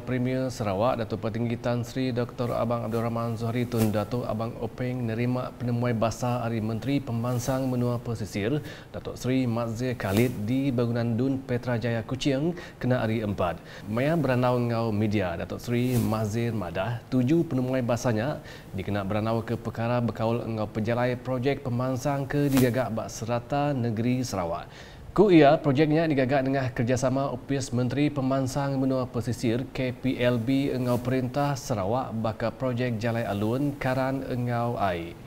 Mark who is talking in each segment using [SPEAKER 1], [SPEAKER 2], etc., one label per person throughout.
[SPEAKER 1] Premier Sarawak, Datuk Petinggi Tan Sri Dr. Abang Abdul Rahman Zuhri Tun Datuk Abang Openg nerima penemuan basah Hari Menteri Pemansang Menua Pesisir, Datuk Sri Mazir Khalid di bangunan Dun Petra Jaya Kuching kena hari empat. Maya beranau ngau media, Datuk Sri Mazir Madah, tujuh penemuan basahnya dikena beranau ke perkara berkaul ngau penjalai projek pemansang ke digagak Bak Serata Negeri Sarawak. Ku ia projeknya digagak dengan kerjasama Opis Menteri Pemansang Menua Pesisir KPLB Engau Perintah Sarawak baka projek Jalai Alun Karan Engau Ai.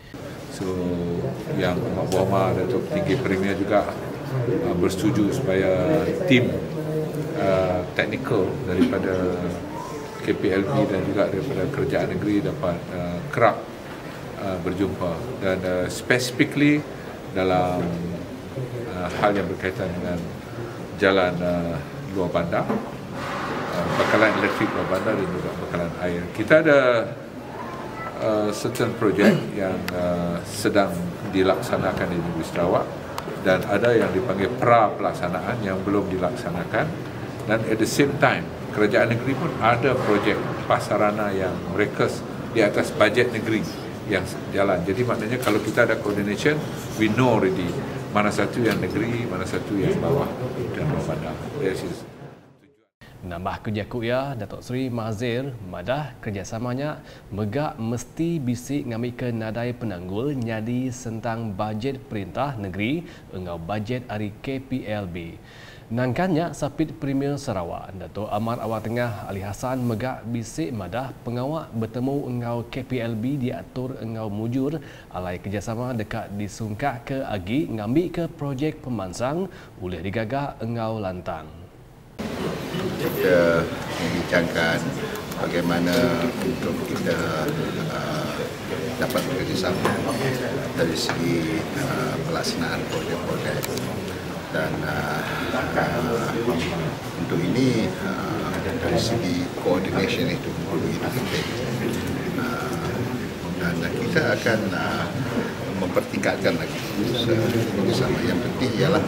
[SPEAKER 2] So yang Mak Buama Datuk Tinggi Premier juga uh, bersetuju supaya tim uh, teknikal daripada KPLB dan juga daripada kerajaan negeri dapat uh, kerap uh, berjumpa dan uh, specifically dalam uh, hal yang berkaitan dengan jalan uh, luar bandar, uh, bakalan elektrik luar bandar dan juga bakalan air. Kita ada uh, certain project yang uh, sedang dilaksanakan di Negeri Sarawak dan ada yang dipanggil pra pelaksanaan yang belum dilaksanakan dan at the same time kerajaan negeri pun ada projek pasarana yang mereka di atas bajet negeri yang jalan. Jadi maknanya kalau kita ada coordination, we know already mana satu yang negeri, mana satu yang bawah dan bawah bandar.
[SPEAKER 1] Nambah kerja kuya, Datuk Seri Mazir madah kerjasamanya megak mesti bisik ngambil ke nadai penanggul nyadi sentang bajet perintah negeri engau bajet hari KPLB. Nangkannya Sapit Premier Sarawak, Datuk Amar Awal Tengah Ali Hassan megak bisik madah pengawak bertemu engau KPLB diatur engau mujur. Alai kerjasama dekat disungkak ke agi ngambil ke projek pemansang oleh digagah engau lantang.
[SPEAKER 3] Kita membincangkan bagaimana untuk kita uh, dapat bekerjasama dari segi uh, pelaksanaan projek-projek dan uh, uh, untuk ini uh, dari segi coordination itu begitu penting uh, dan kita akan uh, mempertingkatkan lagi. Kerjasama yang penting ialah